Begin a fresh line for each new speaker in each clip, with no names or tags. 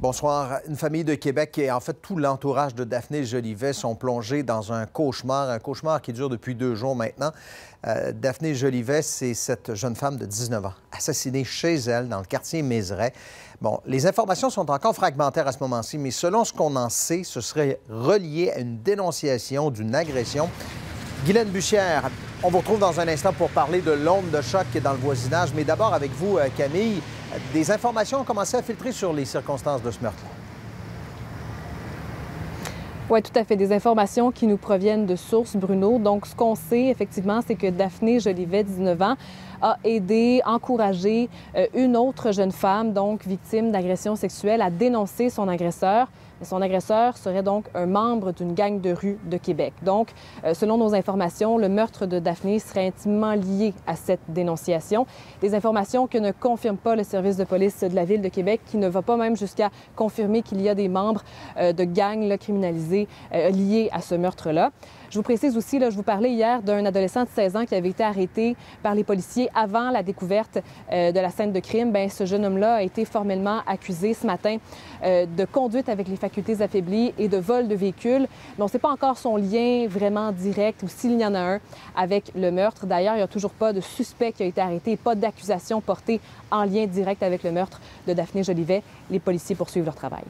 Bonsoir. Une famille de Québec et en fait tout l'entourage de Daphné Jolivet sont plongés dans un cauchemar, un cauchemar qui dure depuis deux jours maintenant. Euh, Daphné Jolivet, c'est cette jeune femme de 19 ans, assassinée chez elle dans le quartier Mézeray. Bon, les informations sont encore fragmentaires à ce moment-ci, mais selon ce qu'on en sait, ce serait relié à une dénonciation d'une agression. Guylaine Bussière, on vous retrouve dans un instant pour parler de l'onde de choc qui est dans le voisinage, mais d'abord avec vous, euh, Camille. Des informations ont commencé à filtrer sur les circonstances de ce meurtre.
Oui, tout à fait. Des informations qui nous proviennent de sources, Bruno. Donc, ce qu'on sait, effectivement, c'est que Daphné Jolivet, 19 ans, a aidé, encouragé euh, une autre jeune femme, donc victime d'agression sexuelle, à dénoncer son agresseur. Son agresseur serait donc un membre d'une gang de rue de Québec. Donc, euh, selon nos informations, le meurtre de Daphné serait intimement lié à cette dénonciation. Des informations que ne confirme pas le service de police de la ville de Québec, qui ne va pas même jusqu'à confirmer qu'il y a des membres euh, de gangs criminalisés liés à ce meurtre-là. Je vous précise aussi, je vous parlais hier d'un adolescent de 16 ans qui avait été arrêté par les policiers avant la découverte euh, de la scène de crime. Bien, ce jeune homme-là a été formellement accusé ce matin euh, de conduite avec les facultés affaiblies et de vol de véhicule. Mais on ne sait pas encore son lien vraiment direct ou s'il y en a un avec le meurtre. D'ailleurs, il n'y a toujours pas de suspect qui a été arrêté, pas d'accusation portée en lien direct avec le meurtre de Daphné Jolivet. Les policiers poursuivent leur travail.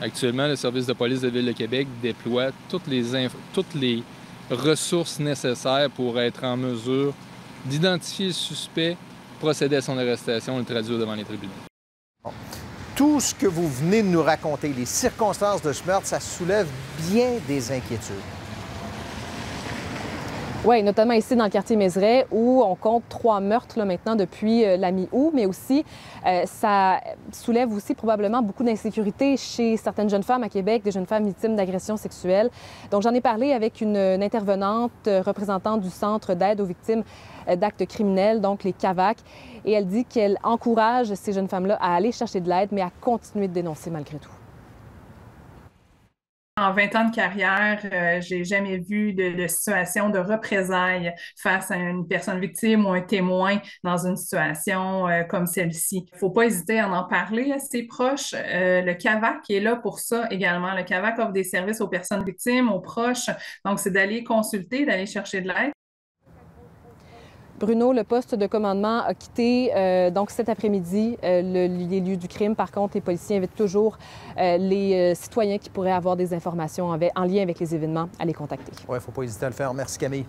Actuellement, le service de police de Ville de Québec déploie toutes les, toutes les ressources nécessaires pour être en mesure d'identifier le suspect, procéder à son arrestation et le traduire devant les tribunaux.
Tout ce que vous venez de nous raconter, les circonstances de ce meurtre, ça soulève bien des inquiétudes.
Oui, notamment ici dans le quartier Mézeray, où on compte trois meurtres maintenant depuis euh, la mi-août, mais aussi euh, ça soulève aussi probablement beaucoup d'insécurité chez certaines jeunes femmes à Québec, des jeunes femmes victimes d'agressions sexuelles. Donc j'en ai parlé avec une, intervenante euh, représentante du Centre d'aide aux victimes d'actes criminels, donc les CAVAC, et elle dit qu'elle encourage ces jeunes femmes-là à aller chercher de l'aide, mais à continuer de dénoncer malgré tout.
En 20 ans de carrière, euh, j'ai jamais vu de, situation de représailles face à une personne victime ou un témoin dans une situation euh, comme celle-ci. Il faut pas hésiter à en parler à ses proches. Euh, le CAVAC est là pour ça également. Le CAVAC offre des services aux personnes victimes, aux proches. Donc, c'est d'aller consulter, d'aller chercher de l'aide.
Bruno, le poste de commandement a quitté euh, donc cet après-midi euh, les lieux du crime. Par contre, les policiers invitent toujours euh, les citoyens qui pourraient avoir des informations en, en, lien avec les événements à les contacter.
Oui, il ne faut pas hésiter à le faire. Merci Camille.